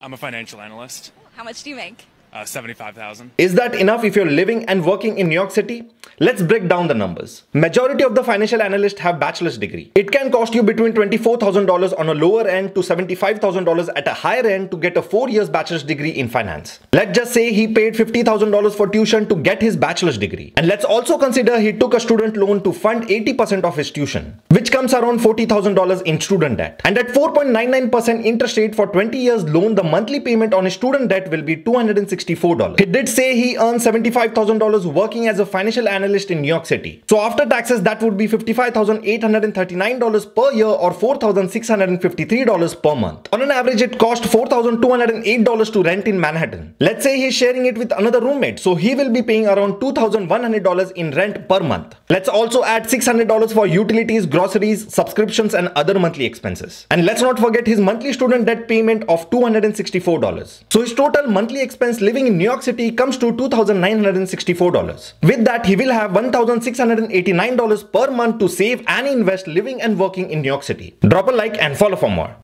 I'm a financial analyst. How much do you make? Uh, 75,000. Is that enough if you're living and working in New York City? Let's break down the numbers. Majority of the financial analysts have bachelor's degree. It can cost you between $24,000 on a lower end to $75,000 at a higher end to get a 4 years bachelor's degree in finance. Let's just say he paid $50,000 for tuition to get his bachelor's degree. And let's also consider he took a student loan to fund 80% of his tuition, which comes around $40,000 in student debt. And at 4.99% interest rate for 20 years loan, the monthly payment on his student debt will be 260 $64. He did say he earned $75,000 working as a financial analyst in New York City. So after taxes, that would be $55,839 per year or $4,653 per month. On an average, it cost $4,208 to rent in Manhattan. Let's say he's sharing it with another roommate, so he will be paying around $2,100 in rent per month. Let's also add $600 for utilities, groceries, subscriptions, and other monthly expenses. And let's not forget his monthly student debt payment of $264. So his total monthly expense living in New York City comes to $2,964. With that, he will have $1,689 per month to save and invest living and working in New York City. Drop a like and follow for more.